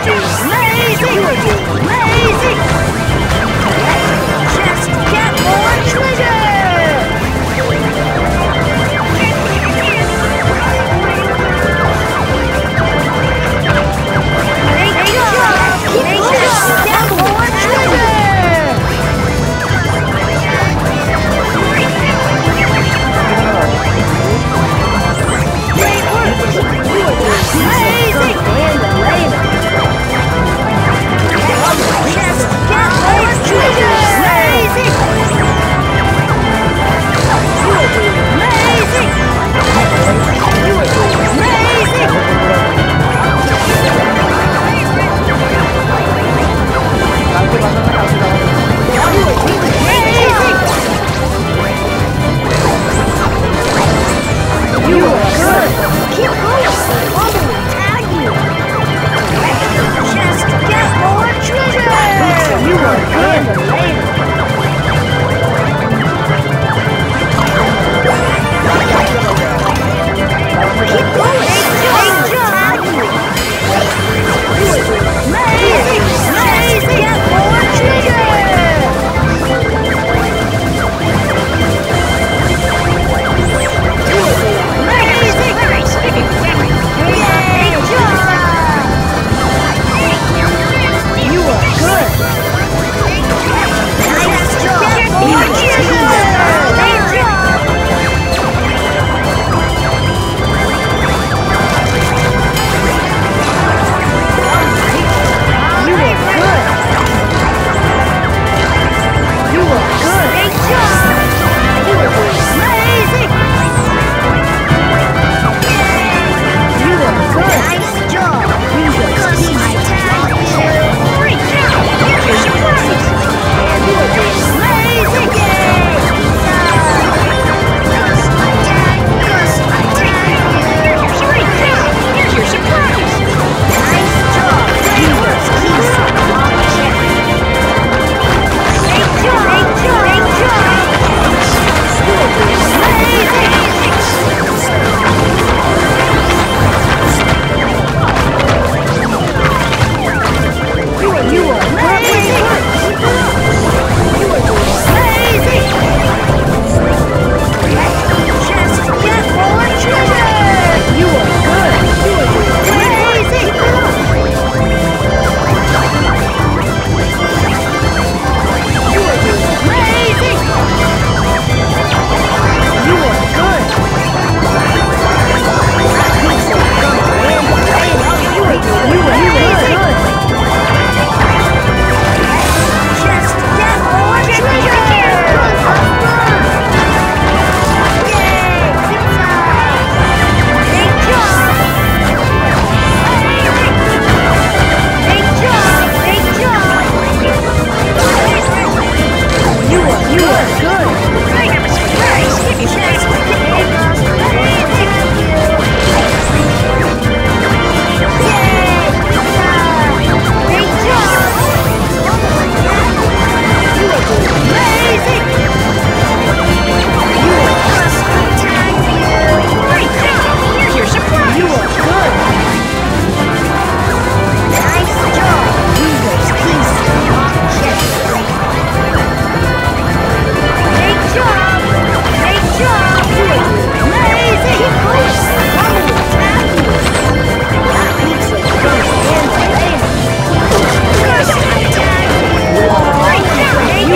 Lazy! Lazy! Lazy!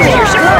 Warriors.